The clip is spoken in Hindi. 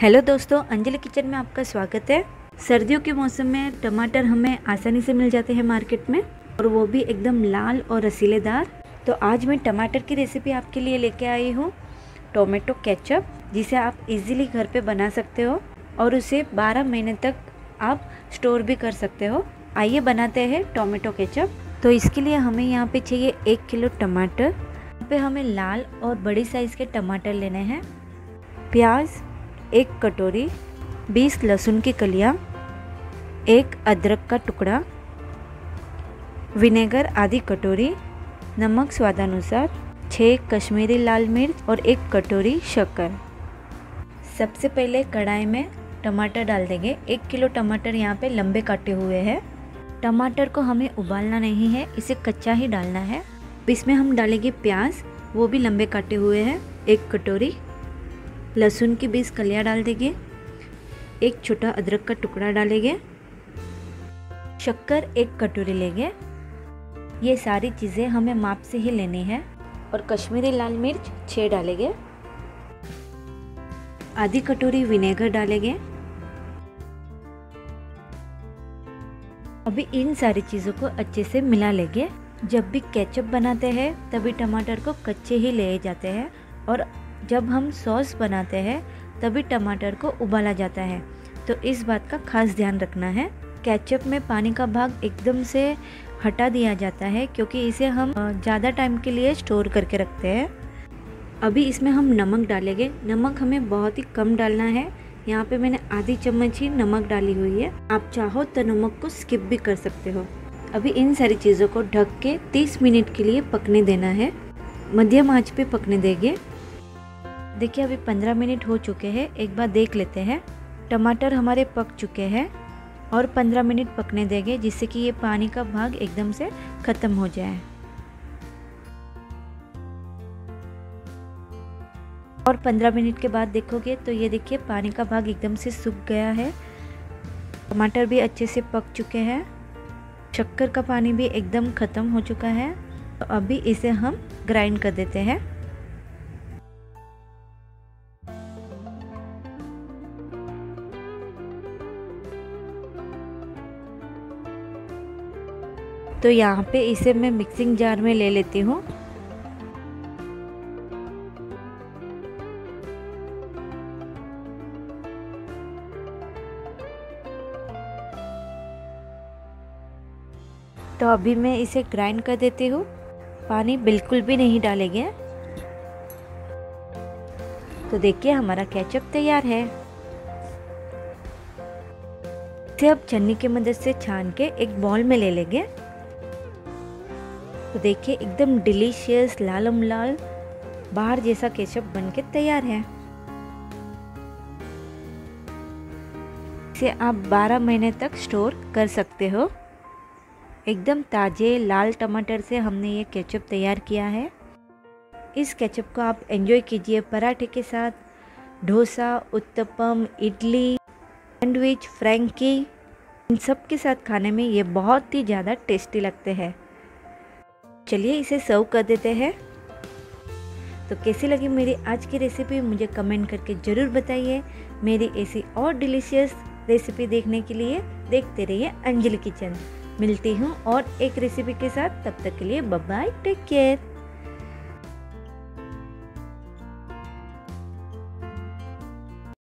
हेलो दोस्तों, अंजलि किचन में आपका स्वागत है। सर्दियों के मौसम में टमाटर हमें आसानी से मिल जाते हैं मार्केट में, और वो भी एकदम लाल और रसीलेदार। तो आज मैं टमाटर की रेसिपी आपके लिए लेके आई हूँ, टोमेटो केचप, जिसे आप इजीली घर पे बना सकते हो, और उसे 12 महीने तक आप स्टोर भी कर सकते हो। आइए बनाते हैं टोमेटो केचप। तो इसके लिए हमें यहाँ पे चाहिए एक किलो टमाटर। यहाँ पे हमें लाल और बड़ी साइज़ के टमाटर लेने हैं। प्याज एक कटोरी 20 लहसुन की कलियाँ, एक अदरक का टुकड़ा, विनेगर आधी कटोरी, नमक स्वादानुसार छः कश्मीरी लाल मिर्च और एक कटोरी शक्कर। सबसे पहले कढ़ाई में टमाटर डाल देंगे। एक किलो टमाटर यहाँ पे लंबे काटे हुए हैं। टमाटर को हमें उबालना नहीं है, इसे कच्चा ही डालना है। इसमें हम डालेंगे प्याज, वो भी लंबे काटे हुए हैं। एक कटोरी लहसुन की बीस कलियाँ डाल देंगे। एक छोटा अदरक का टुकड़ा डालेंगे। शक्कर एक कटोरी लेंगे। ये सारी चीज़ें हमें माप से ही लेनी है और कश्मीरी लाल मिर्च छः डालेंगे। आधी कटोरी विनेगर डालेंगे। अभी इन सारी चीज़ों को अच्छे से मिला लेंगे। जब भी केचप बनाते हैं, तभी टमाटर को कच्चे ही ले जाते हैं और जब हम सॉस बनाते हैं, तभी टमाटर को उबाला जाता है। तो इस बात का खास ध्यान रखना है। कैचअप में पानी का भाग एकदम से हटा दिया जाता है, क्योंकि इसे हम ज़्यादा टाइम के लिए स्टोर करके रखते हैं। अभी इसमें हम नमक डालेंगे। नमक हमें बहुत ही कम डालना है। यहाँ पे मैंने आधी चम्मच ही नमक डाली हुई है। आप चाहो तो नमक को स्किप भी कर सकते हो। अभी इन सारी चीज़ों को ढक के 30 मिनट के लिए पकने देना है। मध्यम आँच पे पकने देंगे। देखिए, अभी 15 मिनट हो चुके हैं। एक बार देख लेते हैं। टमाटर हमारे पक चुके हैं और 15 मिनट पकने देंगे, जिससे कि ये पानी का भाग एकदम से ख़त्म हो जाए। और 15 मिनट के बाद देखोगे तो ये देखिए, पानी का भाग एकदम से सूख गया है। टमाटर भी अच्छे से पक चुके हैं। शक्कर का पानी भी एकदम ख़त्म हो चुका है। तो अभी इसे हम ग्राइंड कर देते हैं। तो यहाँ पे इसे मैं मिक्सिंग जार में ले लेती हूँ। तो अभी मैं इसे ग्राइंड कर देती हूँ। पानी बिल्कुल भी नहीं डालेंगे। तो देखिए हमारा केचप तैयार है। इसे अब छन्नी की मदद से छान के एक बॉल में ले लेंगे। तो देखिए, एकदम डिलीशियस लालम लाल बाहर जैसा केचप बनके तैयार है। इसे आप 12 महीने तक स्टोर कर सकते हो। एकदम ताज़े, लाल टमाटर से हमने ये केचप तैयार किया है। इस केचप को आप एंजॉय कीजिए पराठे के साथ। डोसा, उत्तपम, इडली सैंडविच फ्रैंकी इन सब के साथ खाने में ये बहुत ही ज़्यादा टेस्टी लगते हैं। चलिए इसे सर्व कर देते हैं। तो कैसी लगी मेरी आज की रेसिपी मुझे कमेंट करके ज़रूर बताइए। मेरी ऐसी और डिलीशियस रेसिपी देखने के लिए देखते रहिए अंजलि किचन। मिलती हूँ और एक रेसिपी के साथ। तब तक के लिए बाय टेक केयर